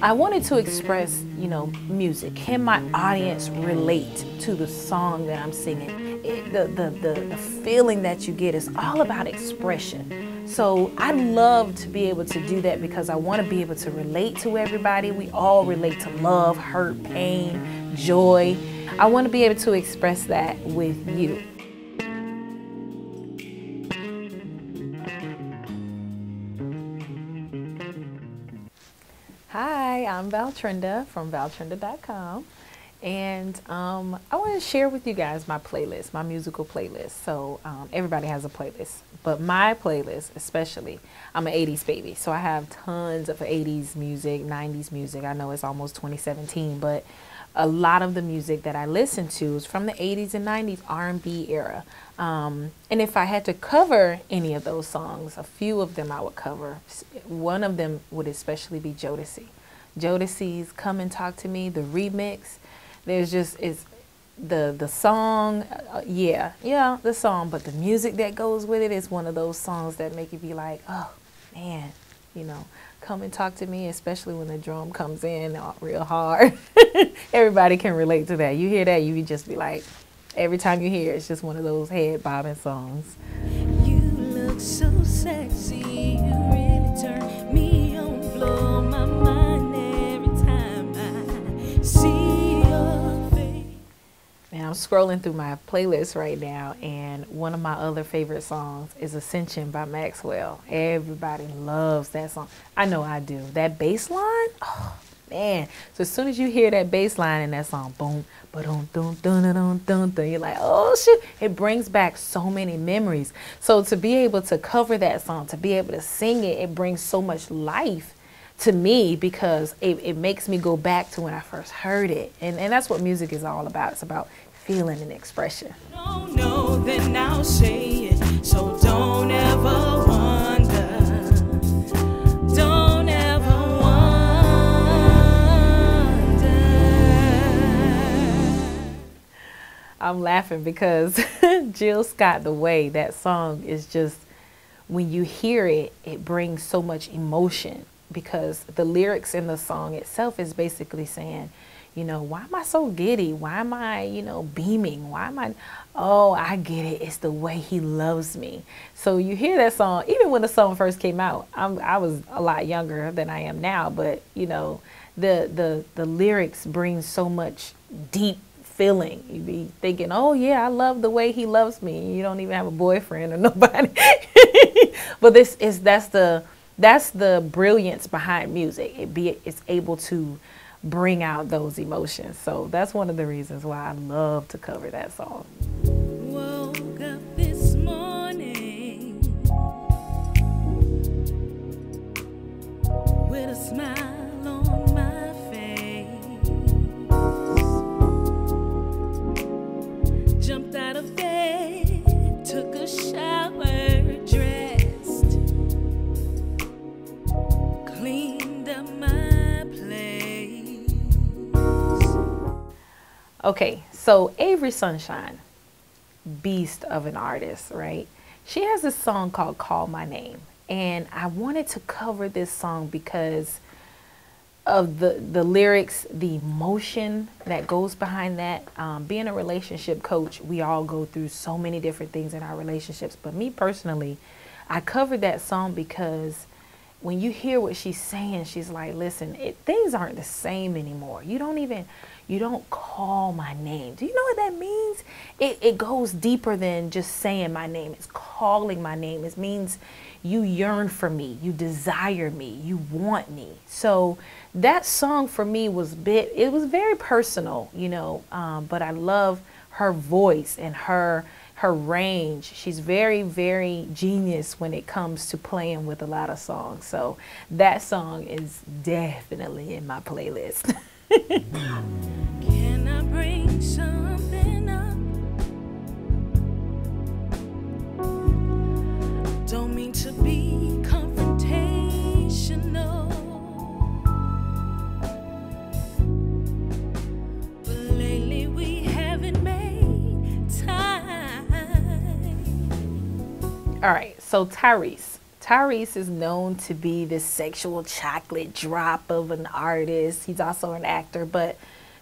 I wanted to express, you know, music. Can my audience relate to the song that I'm singing? It, the, the, the, the feeling that you get is all about expression. So I love to be able to do that because I want to be able to relate to everybody. We all relate to love, hurt, pain, joy. I want to be able to express that with you. I'm ValTrenda from valtrenda.com. And um, I want to share with you guys my playlist, my musical playlist. So um, everybody has a playlist, but my playlist, especially, I'm an 80s baby. So I have tons of 80s music, 90s music. I know it's almost 2017, but a lot of the music that I listen to is from the 80s and 90s R&B era. Um, and if I had to cover any of those songs, a few of them I would cover. One of them would especially be Jodeci. Jodeci's "Come and Talk to Me," the remix. There's just it's the the song, uh, yeah, yeah, the song, but the music that goes with it is one of those songs that make you be like, oh man, you know, come and talk to me, especially when the drum comes in real hard. Everybody can relate to that. You hear that, you just be like, every time you hear it, it's just one of those head bobbing songs. Man, I'm scrolling through my playlist right now, and one of my other favorite songs is Ascension by Maxwell. Everybody loves that song. I know I do. That bass line, oh man. So as soon as you hear that bass line in that song, boom, ba-dum, dum, dum, dum, dum, dum, you're like, oh shit. It brings back so many memories. So to be able to cover that song, to be able to sing it, it brings so much life to me because it, it makes me go back to when I first heard it. And, and that's what music is all about. It's about feeling and expression. Don't know, then I'll say it. So don't ever I'm laughing because Jill Scott, the way that song is just, when you hear it, it brings so much emotion because the lyrics in the song itself is basically saying, you know, why am I so giddy? Why am I, you know, beaming? Why am I, oh, I get it. It's the way he loves me. So you hear that song, even when the song first came out, I'm, I was a lot younger than I am now, but, you know, the, the, the lyrics bring so much deep feeling. You be thinking, oh yeah, I love the way he loves me. You don't even have a boyfriend or nobody. but this is that's the that's the brilliance behind music. It be it's able to bring out those emotions. So that's one of the reasons why I love to cover that song. smile Okay, so Avery Sunshine, beast of an artist, right? She has a song called Call My Name. And I wanted to cover this song because of the, the lyrics, the emotion that goes behind that. Um, being a relationship coach, we all go through so many different things in our relationships. But me personally, I covered that song because when you hear what she's saying, she's like, listen, it, things aren't the same anymore. You don't even, you don't call my name. Do you know what that means? It, it goes deeper than just saying my name. It's calling my name. It means you yearn for me, you desire me, you want me. So that song for me was bit, it was very personal, you know, um, but I love her voice and her her range. She's very, very genius when it comes to playing with a lot of songs. So that song is definitely in my playlist. All right, so Tyrese. Tyrese is known to be this sexual chocolate drop of an artist. He's also an actor, but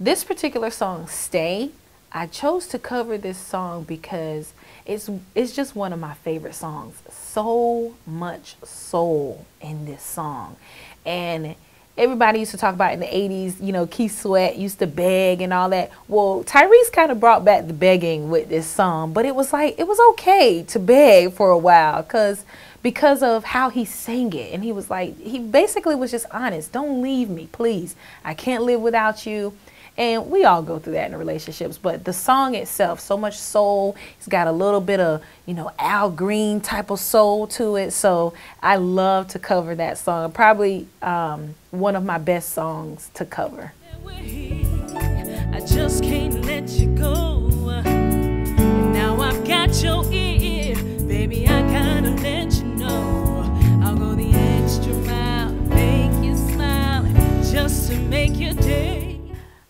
this particular song, Stay, I chose to cover this song because it's it's just one of my favorite songs. So much soul in this song. And everybody used to talk about in the 80s, you know, Keith Sweat used to beg and all that. Well, Tyrese kind of brought back the begging with this song, but it was like it was okay to beg for a while cuz because of how he sang it and he was like he basically was just honest. Don't leave me, please. I can't live without you. And we all go through that in relationships, but the song itself, so much soul. It's got a little bit of, you know, Al Green type of soul to it. So I love to cover that song. Probably um, one of my best songs to cover. I just can't let you go.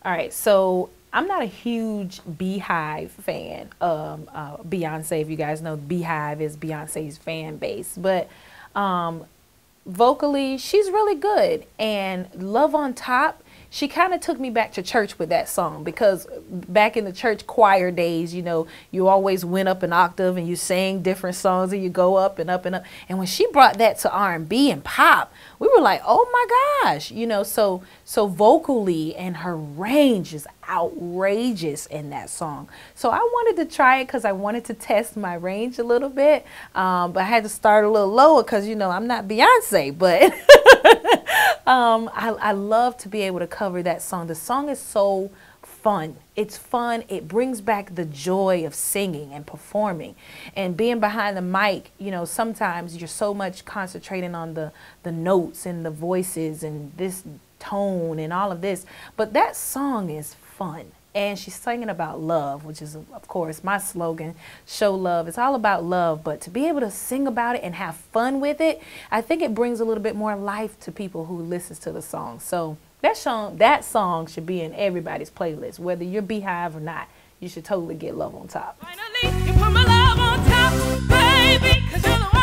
All right, so I'm not a huge BeyHive fan. Um, uh, Beyonce, if you guys know, BeyHive is Beyonce's fan base, but um, vocally, she's really good. And Love on Top she kind of took me back to church with that song because back in the church choir days, you know, you always went up an octave and you sang different songs and you go up and up and up. And when she brought that to R&B and pop, we were like, "Oh my gosh." You know, so so vocally and her range is outrageous in that song. So I wanted to try it because I wanted to test my range a little bit. Um, but I had to start a little lower because, you know, I'm not Beyonce, but um, I, I love to be able to cover that song. The song is so fun. It's fun. It brings back the joy of singing and performing. And being behind the mic, you know, sometimes you're so much concentrating on the, the notes and the voices and this tone and all of this. But that song is fun and she's singing about love, which is, of course, my slogan show love. It's all about love, but to be able to sing about it and have fun with it, I think it brings a little bit more life to people who listens to the song. So that song, that song should be in everybody's playlist, whether you're BeyHive or not. You should totally get love on top. So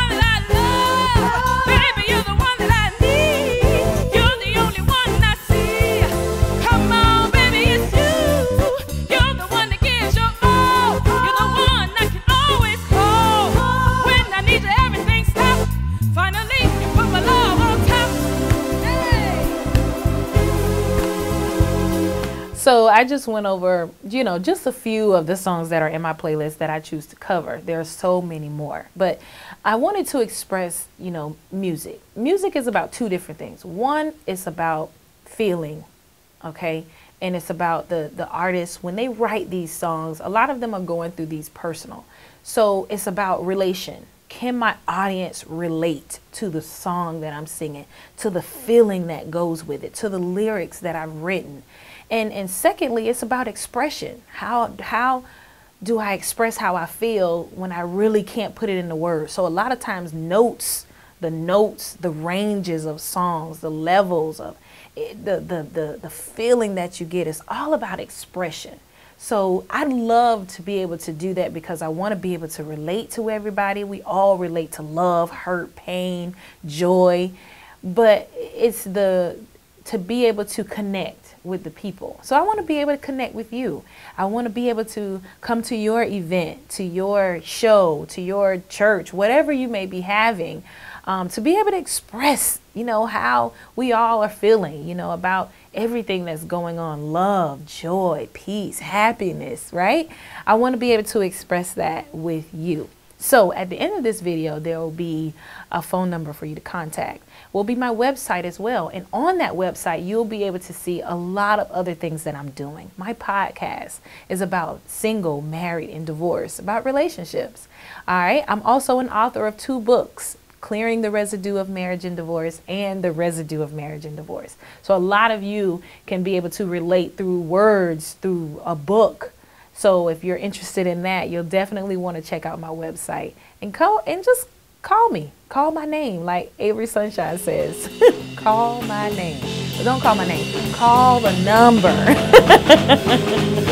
I just went over, you know, just a few of the songs that are in my playlist that I choose to cover. There are so many more. But I wanted to express, you know, music. Music is about two different things. One is about feeling, okay? And it's about the the artists when they write these songs, a lot of them are going through these personal. So it's about relation. Can my audience relate to the song that I'm singing, to the feeling that goes with it, to the lyrics that I've written? And and secondly, it's about expression. How how do I express how I feel when I really can't put it into words? So a lot of times notes, the notes, the ranges of songs, the levels of it, the, the the the feeling that you get is all about expression. So I'd love to be able to do that because I want to be able to relate to everybody. We all relate to love, hurt, pain, joy, but it's the to be able to connect with the people. So I want to be able to connect with you. I want to be able to come to your event, to your show, to your church, whatever you may be having, um, to be able to express, you know, how we all are feeling, you know, about everything that's going on love, joy, peace, happiness, right? I want to be able to express that with you. So at the end of this video, there will be a phone number for you to contact. Will be my website as well. And on that website, you'll be able to see a lot of other things that I'm doing. My podcast is about single, married, and divorce, about relationships. All right. I'm also an author of two books, Clearing the Residue of Marriage and Divorce and The Residue of Marriage and Divorce. So a lot of you can be able to relate through words, through a book, so if you're interested in that, you'll definitely want to check out my website and call and just call me. Call my name, like Avery Sunshine says. call my name. But don't call my name. Call the number.